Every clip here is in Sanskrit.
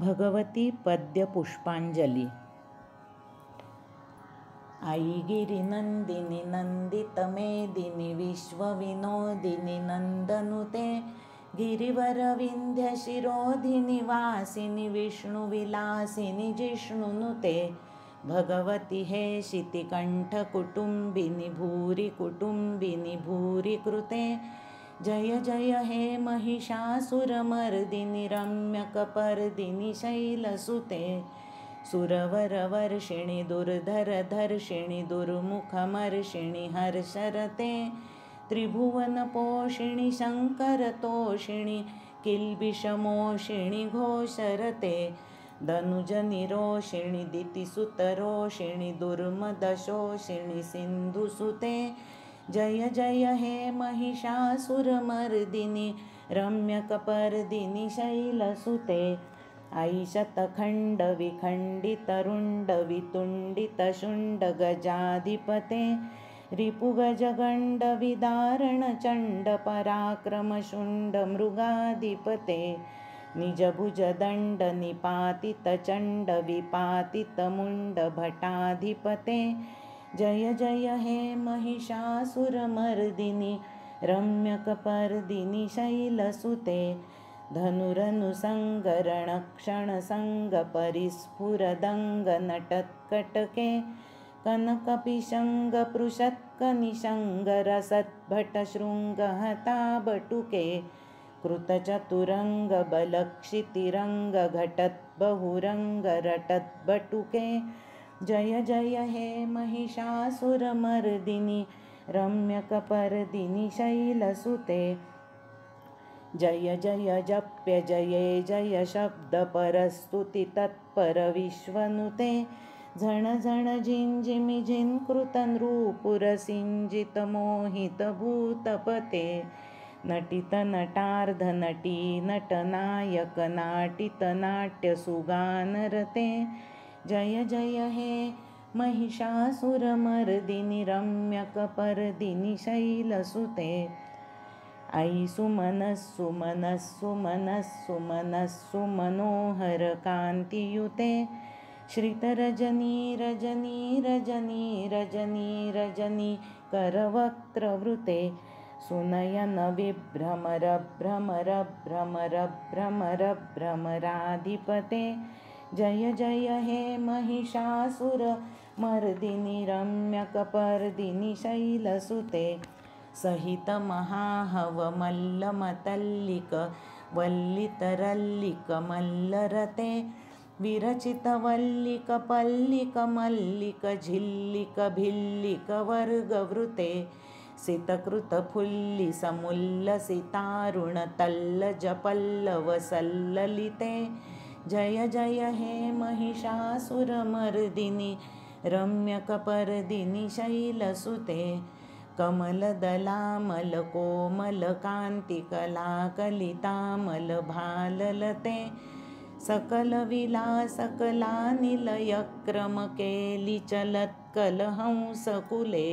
भगवती पद्यपुष्पाञ्जलि। गिरिनन्दिनि नन्दितमेदिनि विश्वविनोदिनि नन्दनुते गिरिवरविन्ध्यशिरोधिनि वासिनि विष्णुविलासिनि जिष्णुनुते भगवति हे शितिकण्ठकुटुम्बिनि भूरि कुटुम्बिनि भूरि कृते जय जय हे महिषासुरमर्दिनि रम्यकपर्दिनि शैलसुते। सुरवरवर्षिणि दुर्धरधर्षिणि दुर्मुखमर्षिणि हर्षरते। त्रिभुवनपोषिणि शङ्करतोषिणि किल्बिषमोषिणि घोषरते। धनुजनिरोषिणि दितिसुतरोषिणि दुर्मदशोषिणि सिन्धुसुते जय जय हे महिषासुरमर्दिनि रम्यकपर्दिनि शैलसुते ऐशतखण्डविखण्डितरुण्डवितुण्डितशुण्डगजाधिपते रिपुगजगण्डविदारणचण्डपराक्रमशुण्डमृगाधिपते निजभुजदण्डनिपातितचण्डविपातितमुण्डभटाधिपते जय जय हे महिषासुरमर्दिनि रम्यकपर्दिनि शैलसुते धनुरनुसङ्गरणक्षणसङ्गपरिस्फुरदङ्गनटत्कटके कनकपिशङ्गपृषत्कनिशङ्गरसद्भटशृङ्गहताबटुके कृतचतुरङ्गबलक्षितिरङ्गघटद्बहुरङ्गरटद्बटुके जय जय हे महिषासुरमर्दिनि रम्यकपर्दिनि शैलसुते। जय जय जप्य जये जय शब्दपरस्तुतितत्परविश्वनुते। झण झण झिञ्झिमि झिन्कृतनृपुरसिञ्जितमोहितभूतपते नटितनटार्धनटी नटनायकनाटितनाट्यसुगानरते जय जय हे महिषासुरमर्दिनि रम्यकपर्दिनि शैलसुते ऐ सुमनस्सुमनस्सुमनस्सुमनस्सु मनोहरकान्तियुते श्रितरजनीरजनीरजनीरजनीरजनी करवक्त्रवृते सुनयनविभ्रमरभ्रमरभ्रमरभ्रमराधिपते जय जय हे महिषासुरमर्दिनि रम्यकपर्दिनि शैलसुते सहितमहाहवमल्लमतल्लिकवल्लितरल्लिकमल्लरते विरचितवल्लिकपल्लिकमल्लिकझिल्लिकभिल्लिकवर्गवृते सितकृतफुल्लिसमुल्लसितारुणतल्लजपल्लवसल्ललिते जय जय हे महिषासुरमर्दिनि रम्यकपर्दिनि शैलसुते कमलदलामलकोमलकान्तिकलाकलितामलभाललते सकलविलासकलानिलयक्रमकेलिचलत्कलहंसकुले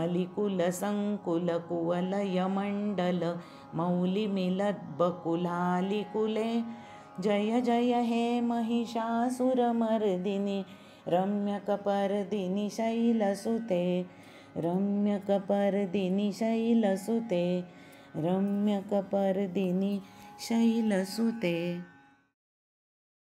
अलिकुलसङ्कुलकुवलयमण्डलमौलिमिलद्बकुलालिकुले जय जय हे महिषासुरमर्दिनि रम्यकपर्दिनि शैलसुते रम्यकपर्दिनि शैलसुते रम्यकपर्दिनि शैलसुते